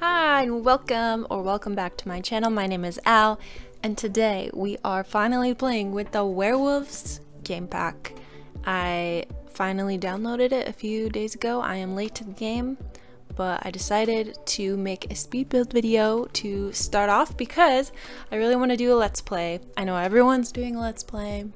Hi and welcome or welcome back to my channel. My name is Al and today we are finally playing with the Werewolves game pack. I finally downloaded it a few days ago. I am late to the game but I decided to make a speed build video to start off because I really want to do a let's play. I know everyone's doing a let's play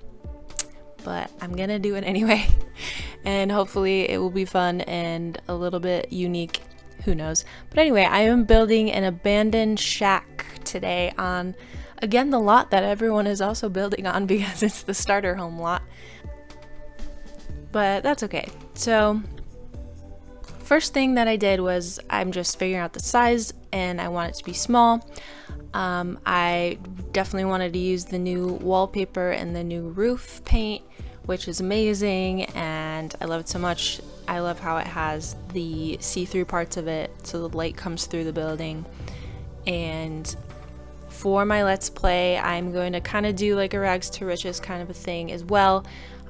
but I'm gonna do it anyway and hopefully it will be fun and a little bit unique who knows. But anyway, I am building an abandoned shack today on, again, the lot that everyone is also building on because it's the starter home lot. But that's okay. So, first thing that I did was I'm just figuring out the size and I want it to be small. Um, I definitely wanted to use the new wallpaper and the new roof paint, which is amazing, and I love it so much. I love how it has the see-through parts of it so the light comes through the building. And for my Let's Play, I'm going to kind of do like a rags to riches kind of a thing as well.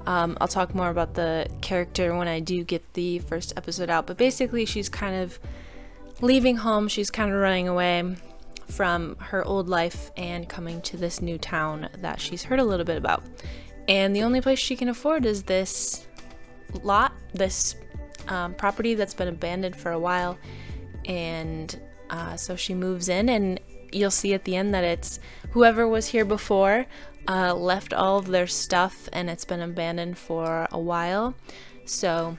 Um, I'll talk more about the character when I do get the first episode out, but basically she's kind of leaving home, she's kind of running away from her old life and coming to this new town that she's heard a little bit about. And the only place she can afford is this lot, this um, property that's been abandoned for a while. And uh, so she moves in, and you'll see at the end that it's whoever was here before uh, left all of their stuff and it's been abandoned for a while. So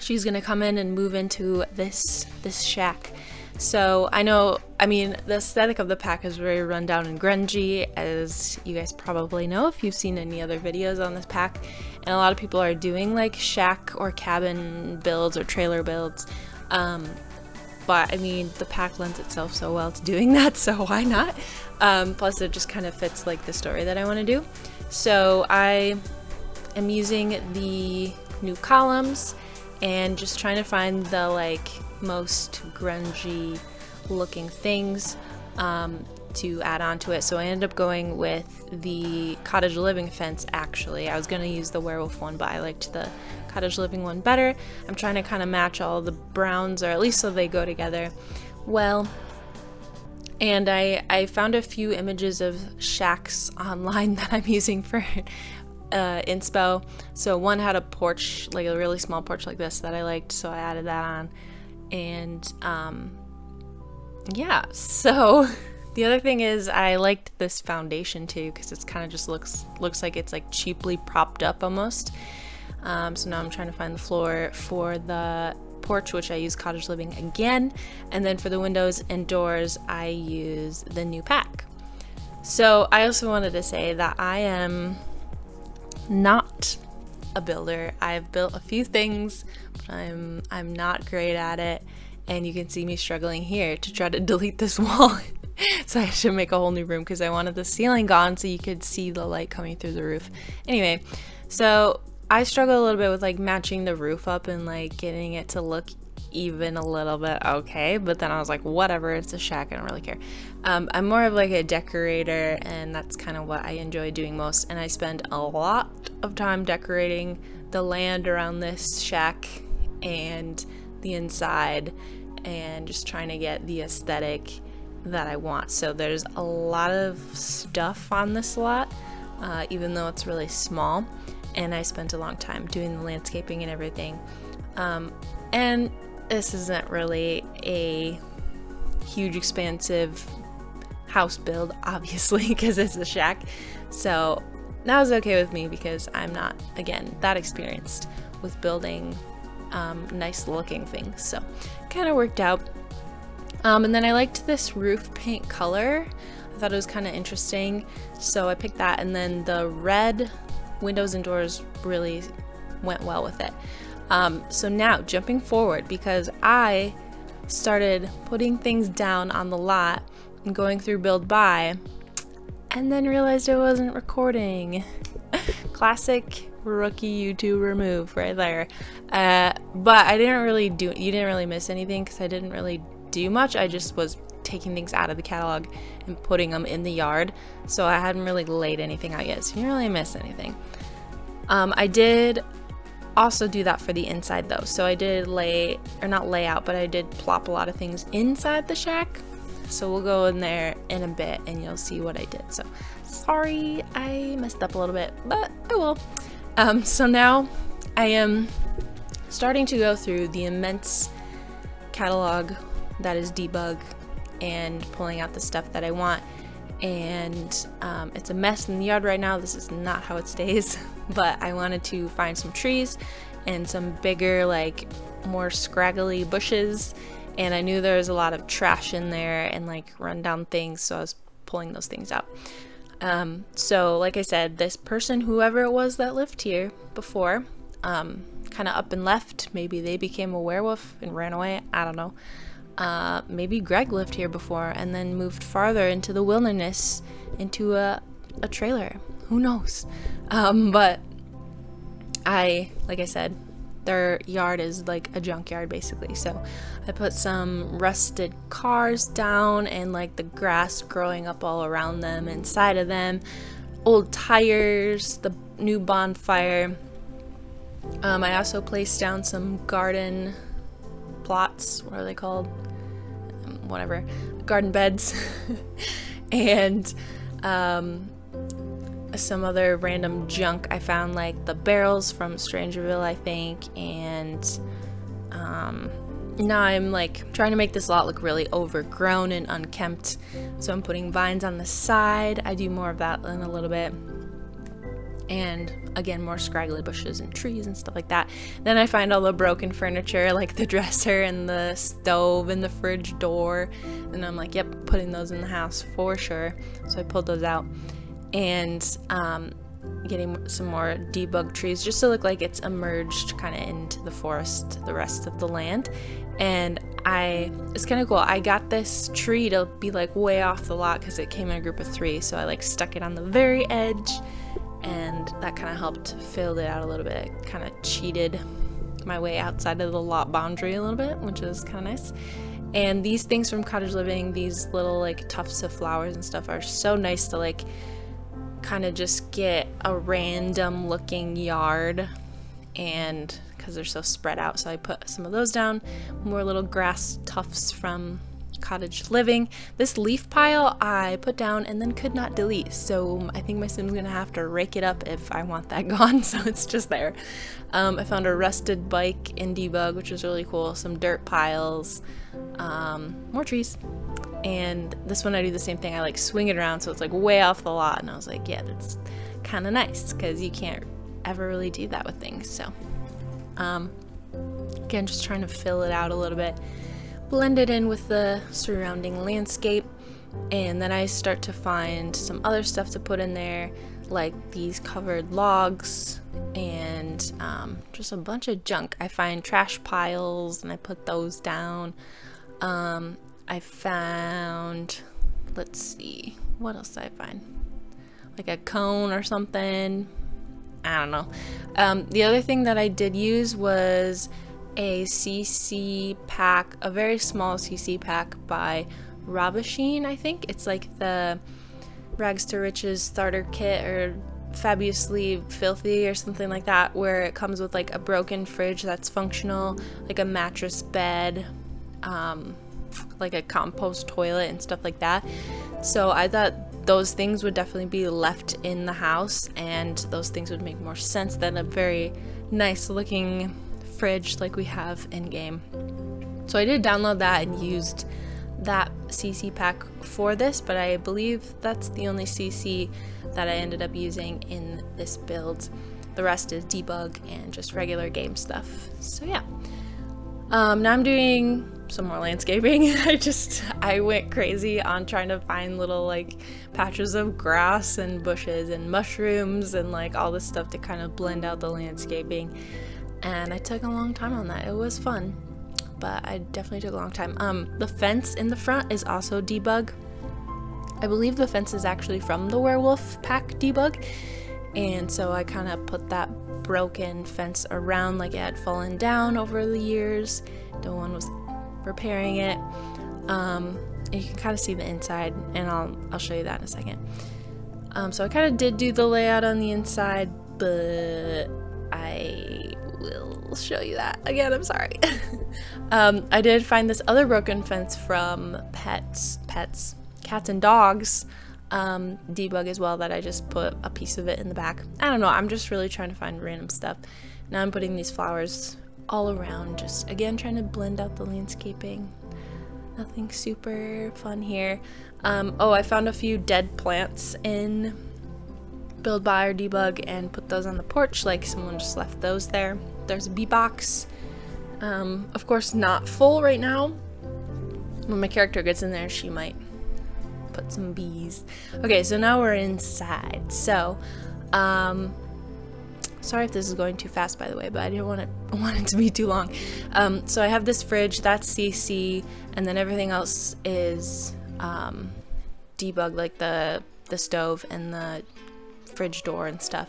she's gonna come in and move into this this shack. So I know, I mean, the aesthetic of the pack is very rundown and grungy, as you guys probably know if you've seen any other videos on this pack. And a lot of people are doing like shack or cabin builds or trailer builds. Um, but I mean, the pack lends itself so well to doing that, so why not? Um, plus, it just kind of fits like the story that I want to do. So I am using the new columns and just trying to find the like most grungy looking things um, to add on to it. So I ended up going with the cottage living fence actually. I was going to use the werewolf one, but I liked the cottage living one better. I'm trying to kind of match all the browns, or at least so they go together well. And I, I found a few images of shacks online that I'm using for uh, inspo. So one had a porch, like a really small porch like this that I liked, so I added that on. And um, yeah, so the other thing is I liked this foundation too because it's kind of just looks looks like it's like cheaply propped up almost. Um, so now I'm trying to find the floor for the porch, which I use cottage living again, and then for the windows and doors, I use the new pack. So I also wanted to say that I am not a builder. I've built a few things, but I'm I'm not great at it, and you can see me struggling here to try to delete this wall. so I should make a whole new room because I wanted the ceiling gone so you could see the light coming through the roof. Anyway, so I struggle a little bit with like matching the roof up and like getting it to look even a little bit okay but then I was like whatever it's a shack I don't really care um, I'm more of like a decorator and that's kind of what I enjoy doing most and I spend a lot of time decorating the land around this shack and the inside and just trying to get the aesthetic that I want so there's a lot of stuff on this lot uh, even though it's really small and I spent a long time doing the landscaping and everything. Um, and this isn't really a huge, expansive house build, obviously, because it's a shack. So that was okay with me because I'm not, again, that experienced with building um, nice looking things. So kind of worked out. Um, and then I liked this roof paint color. I thought it was kind of interesting. So I picked that. And then the red windows and doors really went well with it. Um, so now jumping forward because I started putting things down on the lot and going through build buy and then realized I wasn't recording. Classic rookie YouTuber move right there. Uh, but I didn't really do, you didn't really miss anything because I didn't really do much. I just was taking things out of the catalog and putting them in the yard. So I hadn't really laid anything out yet, so you didn't really miss anything. Um, I did also do that for the inside though. So I did lay, or not layout, but I did plop a lot of things inside the shack. So we'll go in there in a bit and you'll see what I did. So sorry, I messed up a little bit, but I will. Um, so now I am starting to go through the immense catalog that is debug and pulling out the stuff that I want and um, it's a mess in the yard right now. This is not how it stays, but I wanted to find some trees and some bigger, like more scraggly bushes. And I knew there was a lot of trash in there and like rundown things, so I was pulling those things out. Um, so, like I said, this person, whoever it was that lived here before, um, kind of up and left. Maybe they became a werewolf and ran away. I don't know. Uh, maybe Greg lived here before and then moved farther into the wilderness into a, a trailer. Who knows? Um, but I, like I said, their yard is like a junkyard basically. So I put some rusted cars down and like the grass growing up all around them, inside of them, old tires, the new bonfire. Um, I also placed down some garden plots. What are they called? Um, whatever. Garden beds. and um, some other random junk. I found like the barrels from Strangerville, I think, and um, now I'm like trying to make this lot look really overgrown and unkempt. So I'm putting vines on the side. I do more of that in a little bit and again more scraggly bushes and trees and stuff like that then i find all the broken furniture like the dresser and the stove and the fridge door and i'm like yep putting those in the house for sure so i pulled those out and um, getting some more debug trees just to look like it's emerged kind of into the forest the rest of the land and I it's kind of cool. I got this tree to be like way off the lot because it came in a group of three, so I like stuck it on the very edge and that kind of helped fill it out a little bit. Kind of cheated my way outside of the lot boundary a little bit, which is kind of nice. And these things from Cottage Living, these little like tufts of flowers and stuff are so nice to like kind of just get a random looking yard and because they're so spread out so I put some of those down more little grass tufts from cottage living. This leaf pile I put down and then could not delete, so I think my sim's gonna have to rake it up if I want that gone, so it's just there. Um, I found a rusted bike in debug, which was really cool, some dirt piles, um, more trees, and this one I do the same thing, I like swing it around so it's like way off the lot, and I was like, yeah, that's kind of nice, because you can't ever really do that with things, so. Um, again, just trying to fill it out a little bit blend it in with the surrounding landscape and then I start to find some other stuff to put in there like these covered logs and um, just a bunch of junk. I find trash piles and I put those down. Um, I found, let's see, what else did I find? Like a cone or something. I don't know. Um, the other thing that I did use was a CC pack, a very small CC pack by Ravasheen, I think. It's like the Rags to Riches starter kit or fabulously filthy or something like that where it comes with like a broken fridge that's functional like a mattress bed um, like a compost toilet and stuff like that so i thought those things would definitely be left in the house and those things would make more sense than a very nice looking fridge like we have in game. So I did download that and used that CC pack for this, but I believe that's the only CC that I ended up using in this build. The rest is debug and just regular game stuff. So yeah. Um, now I'm doing some more landscaping. I just, I went crazy on trying to find little like patches of grass and bushes and mushrooms and like all this stuff to kind of blend out the landscaping and I took a long time on that. It was fun, but I definitely took a long time. Um, the fence in the front is also debug. I believe the fence is actually from the werewolf pack debug, and so I kind of put that broken fence around like it had fallen down over the years. No one was repairing it. Um, you can kind of see the inside, and I'll I'll show you that in a second. Um, so I kind of did do the layout on the inside, but I will show you that again. I'm sorry. um, I did find this other broken fence from Pets, Pets, Cats and Dogs um, debug as well that I just put a piece of it in the back. I don't know. I'm just really trying to find random stuff. Now I'm putting these flowers all around, just again trying to blend out the landscaping. Nothing super fun here. Um, oh, I found a few dead plants in build buy or debug and put those on the porch like someone just left those there. There's a bee box. Um, of course not full right now. When my character gets in there she might put some bees. Okay, so now we're inside. So, um, sorry if this is going too fast by the way, but I didn't want it, want it to be too long. Um, so I have this fridge, that's CC, and then everything else is um, debug, like the, the stove and the fridge door and stuff.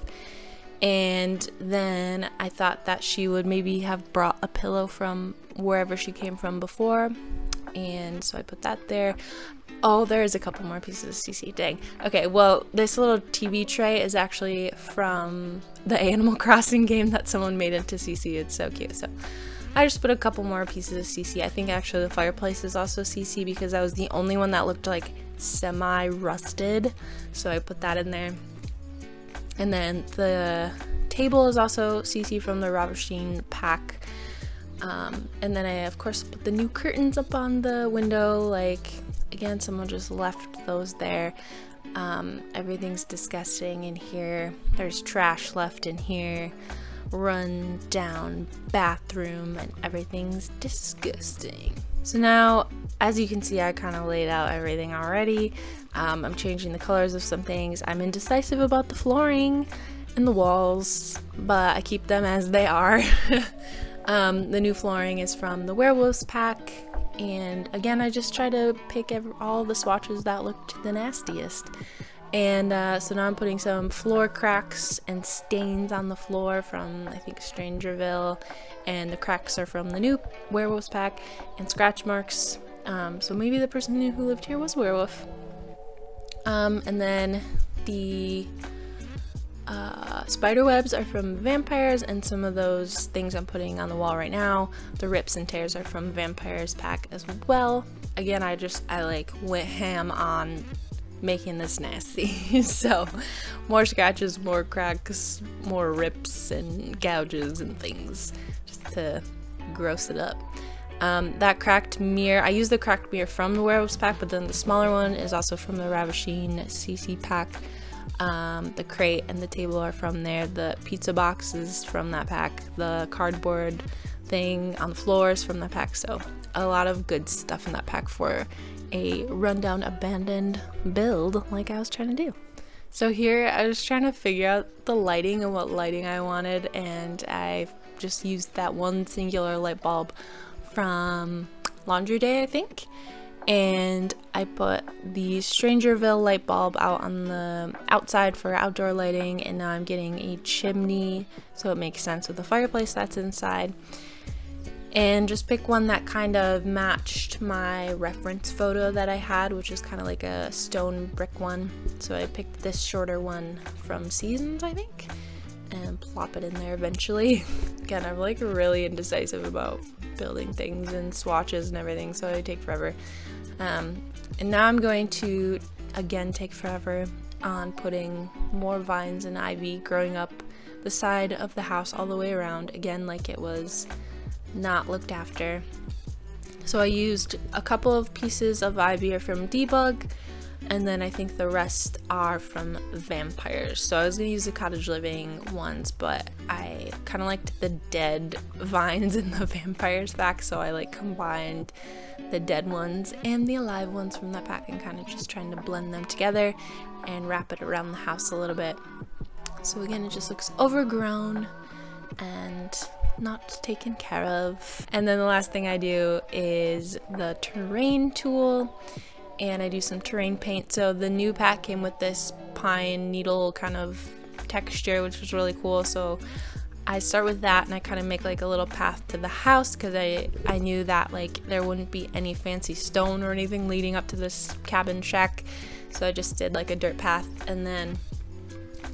And then I thought that she would maybe have brought a pillow from wherever she came from before. And so I put that there. Oh, there is a couple more pieces of CC. Dang. Okay, well, this little TV tray is actually from the Animal Crossing game that someone made into CC. It's so cute. So I just put a couple more pieces of CC. I think actually the fireplace is also CC because that was the only one that looked like semi-rusted. So I put that in there. And then the table is also CC from the Ravasheen pack. Um, and then I, of course, put the new curtains up on the window. Like, again, someone just left those there. Um, everything's disgusting in here. There's trash left in here. Run down bathroom, and everything's disgusting. So now, as you can see, I kind of laid out everything already. Um, I'm changing the colors of some things. I'm indecisive about the flooring and the walls, but I keep them as they are. um, the new flooring is from the Werewolves pack, and again, I just try to pick every, all the swatches that looked the nastiest. And uh, so now I'm putting some floor cracks and stains on the floor from, I think, Strangerville. And the cracks are from the new Werewolves pack and scratch marks. Um, so maybe the person who lived here was werewolf. Um, and then the uh, spider webs are from vampires and some of those things I'm putting on the wall right now the rips and tears are from vampires pack as well again I just I like went ham on making this nasty. so more scratches, more cracks, more rips and gouges and things just to gross it up. Um, that cracked mirror, I used the cracked mirror from the Werewolves pack, but then the smaller one is also from the Ravasheen CC pack. Um, the crate and the table are from there. The pizza box is from that pack. The cardboard thing on the floor is from that pack. So a lot of good stuff in that pack for a rundown abandoned build like I was trying to do. So here I was trying to figure out the lighting and what lighting I wanted and I just used that one singular light bulb from Laundry Day I think and I put the Strangerville light bulb out on the outside for outdoor lighting and now I'm getting a chimney so it makes sense with the fireplace that's inside and just pick one that kind of matched my reference photo that I had, which is kind of like a stone brick one. So I picked this shorter one from Seasons, I think, and plop it in there eventually. Again, I'm like really indecisive about building things and swatches and everything, so I take forever. Um, and now I'm going to, again, take forever on putting more vines and ivy growing up the side of the house all the way around, again, like it was not looked after. So I used a couple of pieces of ivy from Debug, and then I think the rest are from Vampires. So I was gonna use the Cottage Living ones, but I kind of liked the dead vines and the Vampires back, so I like combined the dead ones and the alive ones from that pack and kind of just trying to blend them together and wrap it around the house a little bit. So again, it just looks overgrown and not taken care of. And then the last thing I do is the terrain tool and I do some terrain paint. So the new pack came with this pine needle kind of texture which was really cool. So I start with that and I kind of make like a little path to the house because I, I knew that like there wouldn't be any fancy stone or anything leading up to this cabin shack. So I just did like a dirt path and then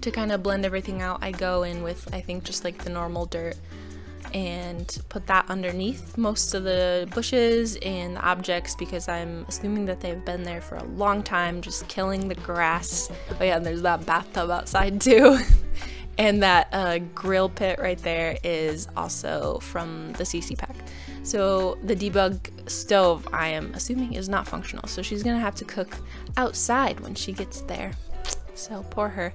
to kind of blend everything out I go in with I think just like the normal dirt and put that underneath most of the bushes and the objects because I'm assuming that they've been there for a long time, just killing the grass. Oh yeah, and there's that bathtub outside too. and that uh, grill pit right there is also from the CC pack. So the debug stove, I am assuming, is not functional. So she's gonna have to cook outside when she gets there. So poor her.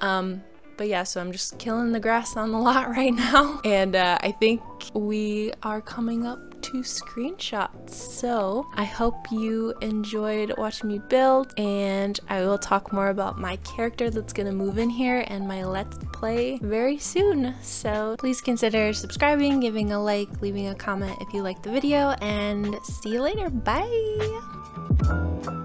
Um, but yeah, so I'm just killing the grass on the lot right now. And uh, I think we are coming up to screenshots. So I hope you enjoyed watching me build and I will talk more about my character that's gonna move in here and my let's play very soon. So please consider subscribing, giving a like, leaving a comment if you liked the video and see you later. Bye!